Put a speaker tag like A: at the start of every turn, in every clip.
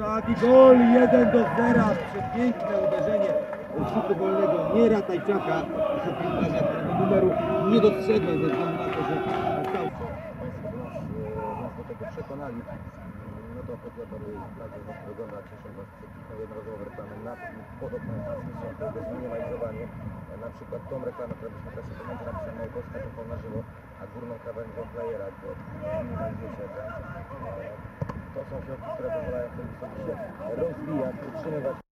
A: Tajczak i gol 1 do 0. Przepiękne uderzenie rzutu wolnego nie Ratajczaka, tylko piłkarza, którego numeru nie dostrzegłem ze względu na to, że nas do tego przekonali. No to powiatory bardzo was wygląda, cieszą was przepiękną jednorazową reklamę na podobne są tego zminimalizowanie. Na przykład tą reklamę, która byśmy też pamiętam napisała Małgorska, to na żywo, a górną krawędzią playera, bo się ekran. To są środki, które pozwalają sobie się rozwijać, utrzymywać.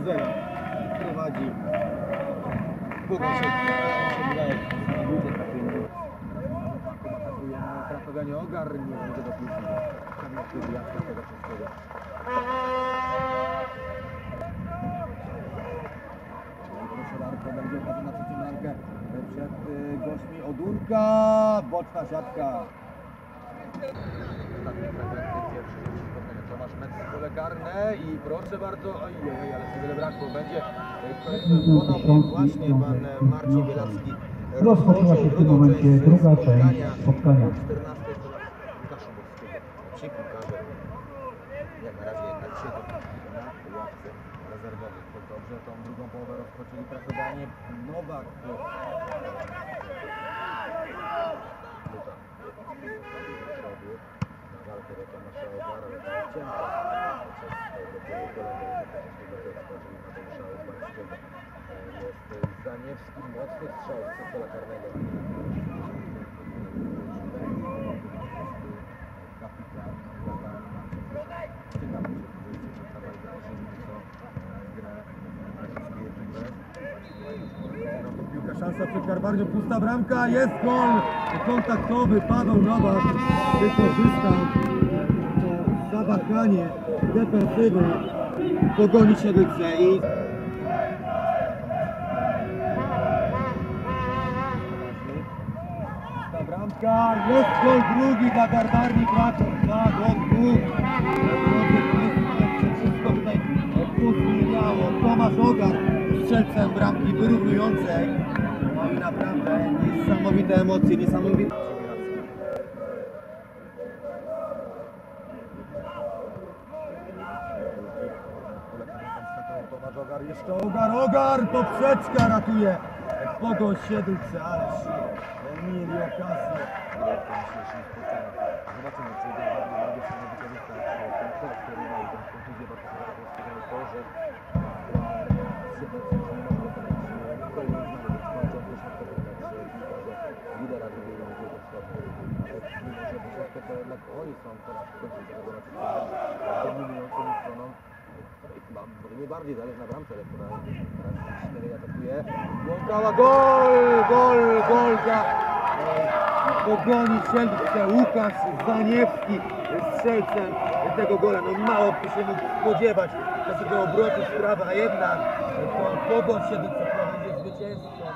A: Do 0. Prowadzi. Samobójcze trafienie. Atakuje na trafowego nie ogarnie. Będzie do piłki. Wtedy jasna tego wszystkiego. Proszę będzie okazja na trzecią przed y, gośćmi Odurka, boczna siatka. Tomasz Metz pole karne i proszę bardzo, ojej, ale sobie brakło, będzie kolejny ponownie właśnie pan y, Marcin Bielawski
B: Rozpoczęła się w tym momencie druga część spotkania.
A: 14 to Łukasz Szybowskiego. Ci piłkarze jak na razie jednak siedzą na ławce rezerwowych. To dobrze, tą drugą połowę rozpoczęli pracowanie. Nowak. Jest Zaniewski, mocny strzał z pola karnego. Piłka, szansa przed Garbarnią, pusta bramka, jest gol. Kontaktowy, Paweł Nowak wykorzystał to zawahanie defensywy pogoni Siedlce i ta bramka, jest gol drugi dla Garbarni Kraków, dwa do dwóch. Wszystko tutaj pozmieniało. Tomasz Ogar strzelcem bramki wyrównującej. No i naprawdę niesamowite emocje, niesamowite. Ogar, Ogar, poprzeczka ratuje Pogoń Siedlce, ależ mieli okazję. Zobaczymy, czy będzie w stanie wykorzystać ten kod, który miał tę kontuzję Bartosza Kowalskiego, to, że Siedlce nie mogą dokonać kolejnej zmiany, więc kończą też na pewno piłkarze lidera drugiej ligi wschodniej. Mimo, że troszeczkę to jednak oni są teraz w końcu tego dominującą stroną. Chyba nie bardziej zależy na bramce, ale która teraz 4 atakuje. Błąkała gol, gol, gol za e, pogoni Siedlce, Łukasz Zaniewski strzelcem tego gola. No mało by się mógł spodziewać takiego obrotu sprawa, a jednak to Pogoń Siedlce będzie zwycięzcą.